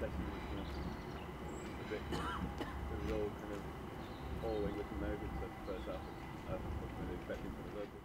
sexy was a bit, it was all kind of falling, looking over to the first half of, uh, expecting for the local